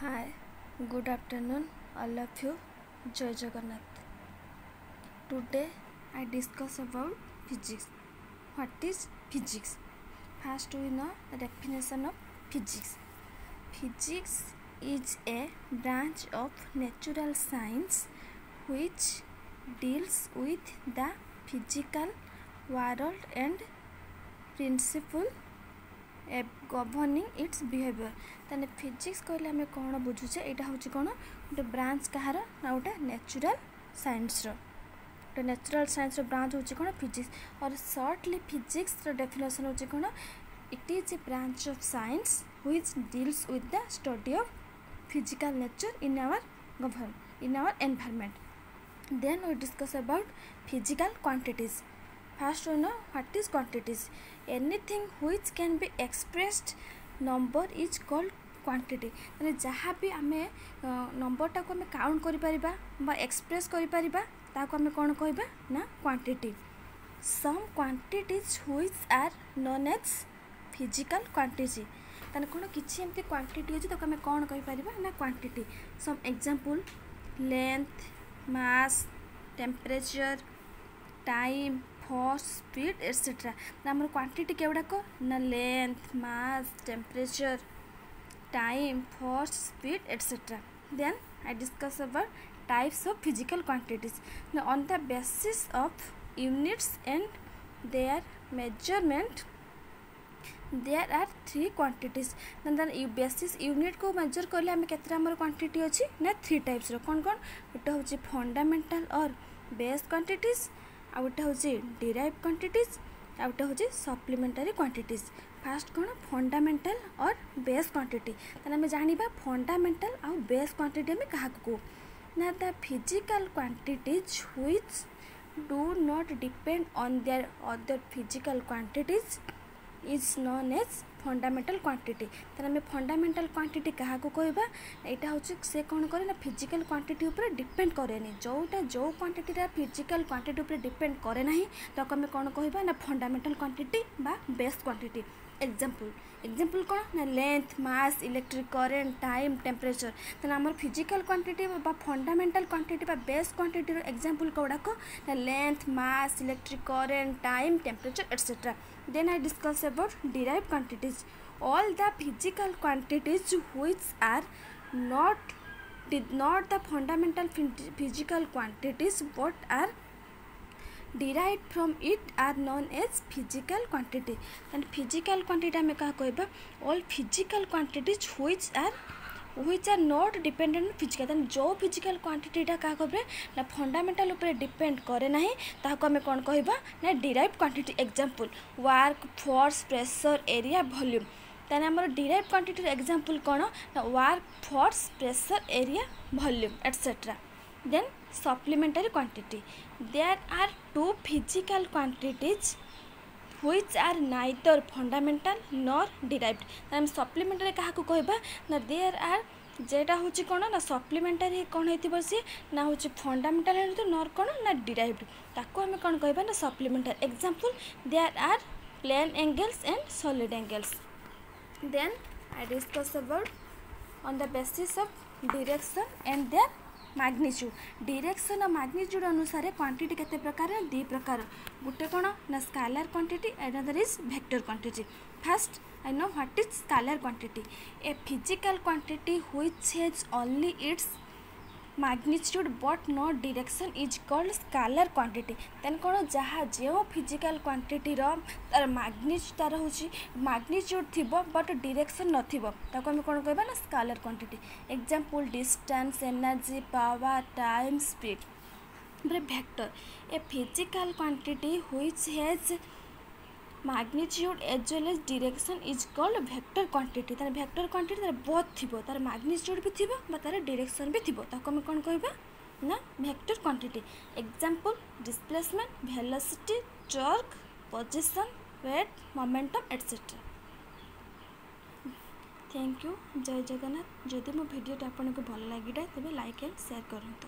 Hi, good afternoon, all of you. Jai Jagannath. Today I discuss about physics. What is physics? First, we know the definition of physics. Physics is a branch of natural science which deals with the physical world and principle governing its behaviour ତାହେଲେ physics କହିଲେ ଆମେ କ'ଣ ବୁଝୁଛେ ଏଇଟା ହେଉଛି କ'ଣ ଗୋଟେ branch କାହାର ନା ଗୋଟେ ନ୍ୟାଚୁରାଲ୍ ସାଇନ୍ସର ଗୋଟେ ନ୍ୟାଚୁରାଲ୍ ସାଇନ୍ସର ବ୍ରାଞ୍ଚ ହେଉଛି କ'ଣ ଫିଜିକ୍ସ ଅର୍ ସର୍ଟଲି ଫିଜିକ୍ସର ଡେଫିନେସନ୍ ହେଉଛି କ'ଣ it is a branch of science which deals with the study of physical nature in our govern in our environment then we discuss about physical quantities first we know what is quantities anything which can be expressed number is called quantity ମାନେ ଯାହା ବି ଆମେ ନମ୍ବରଟାକୁ ଆମେ count କରିପାରିବା ବା express କରିପାରିବା ତାହାକୁ ଆମେ କ'ଣ କହିବା ନା quantity some quantities which are known as physical quantity ତାହେଲେ କ'ଣ କିଛି ଏମିତି କ୍ୱାଣ୍ଟିଟି ଅଛି ତାକୁ ଆମେ କ'ଣ କହିପାରିବା ନା quantity some example length mass temperature time cost speed etcetera आम क्वांटीटी केगुड़ाक ना length mass temperature time force speed etcetera then I discuss about types of physical quantities on the basis of units and their measurement there are three quantities basis unit को measure कले आम के quantity अच्छी ना three types कौन कौन गोटे हूँ फंडामेटाल और बेस्ट क्वांटिटीज आ गोटे हूँ डिराइव क्वांटीट आ गए हूँ सप्लीमेंटारी क्वांटीट फास्ट कौन फंडामेटाल और बेस् क्वांटीटी तेज जाना फंडामेटाल आउ बेस् क्वांटीटी आम क्या कहू ना the physical quantities which do not depend on the other physical quantity is known as fundamental quantity ତାହେଲେ ଆମେ ଫଣ୍ଡାମେଣ୍ଟାଲ୍ କ୍ୱାଣ୍ଟିଟି କାହାକୁ କହିବା ଏଇଟା ହେଉଛି ସେ କ'ଣ କରେ ନା ଫିଜିକାଲ୍ କ୍ୱାଣ୍ଟିଟି ଉପରେ ଡିପେଣ୍ଡ କରେନି ଯେଉଁଟା ଯେଉଁ କ୍ୱାଣ୍ଟିଟିଟା ଫିଜିକାଲ୍ କ୍ୱାଣ୍ଟିଟି ଉପରେ ଡିପେଣ୍ଡ କରେ ନାହିଁ ତାକୁ ଆମେ କ'ଣ କହିବା ନା ଫଣ୍ଡାମେଣ୍ଟାଲ୍ କ୍ୱାଣ୍ଟିଟି ବା ବେସ୍ କ୍ୱାଣ୍ଟିଟି एग्ज़ाम्पल एग्ज़ाम्पल କ'ଣ ନା length mass electric current time temperature ତାହେଲେ ଆମର ଫିଜିକାଲ୍ କ୍ୱାଣ୍ଟିଟି ବା ଫଣ୍ଡାମେଣ୍ଟାଲ୍ କ୍ୱାଣ୍ଟିଟି ବା ବେସ୍ କ୍ୱାଣ୍ଟିଟିର ଏକ୍ଜାମ୍ପଲ୍ କେଉଁଗୁଡ଼ାକ ନା length mass electric current time temperature etcetera then I discuss about derive quantities all the physical quantities which are not not the fundamental physical quantities but are derived from it are known as physical quantity and physical quantity ଆମେ କାହା କହିବା all physical quantities which are which are not dependent on physical then ଯେଉଁ physical quantityଟା କାହା କହିବେ ନା fundamental ଉପରେ depend କରେ ନାହିଁ ତାହାକୁ ଆମେ କ'ଣ କହିବା ନା derive quantity example work force pressure area volume ତାହେଲେ ଆମର ଡିରାଇଭ୍ କ୍ୱାଣ୍ଟିଟିର ଏକ୍ଜାମ୍ପଲ୍ କ'ଣ ନା work force pressure area volume etcetera then supplementary quantity there are two physical quantities which are neither fundamental nor derived ଆମେ ସପ୍ଲିମେଣ୍ଟାରୀ କାହାକୁ କହିବା ନା there ଆର୍ যেটা হচ্ছে কোণ না সপ্লিমেন্টারি কোণ হয়েছিল সি না হচ্ছে ফন্ডামেন্টাল হয়ে নর কোণ না ডিরাইভড তাকে আমি কোণ কহবা না supplementary example there are plane angles and solid angles then I discuss about on the basis of direction and their ମାଗ୍ନିଚ୍ୟୁଡ଼ direction ଆଉ ମାଗ୍ନିଚ୍ୟୁଡ଼ ଅନୁସାରେ କ୍ୱାଣ୍ଟିଟି କେତେ ପ୍ରକାର ଦୁଇ ପ୍ରକାର ଗୋଟେ କ'ଣ ନା scalar quantity another is vector quantity first I know what is scalar quantity. A physical quantity which has only its magnitude but no direction is called scalar quantity. Then କ'ଣ ଯାହା ଯେଉଁ physical quantityର ତାର magnitude ତାର ହେଉଛି magnitude ଥିବ but direction ନଥିବ ତାକୁ ଆମେ କ'ଣ କହିବା ନା scalar quantity. Example distance, energy, power, time, speed. ତାପରେ vector. A physical quantity which has magnitude as well as direction is called vector quantity ତା'ର ଭେକ୍ଟର କ୍ୱାଣ୍ଟିଟି ତା'ର ବୋଥ୍ ଥିବ ତା'ର ମ୍ୟାଗ୍ନିଚ୍ୟୁଡ଼୍ ବି ଥିବ ବା ତା'ର ଡିରେକ୍ସନ୍ ବି ଥିବ ତାକୁ ଆମେ କ'ଣ କହିବା ନା vector quantity example displacement velocity torque position weight momentum etcetera thank you Jai Jagannath যদি মো ভিডিওটি আপনার ভালো লাগিলে তবে লাইক এন্ড সেয়ার করতু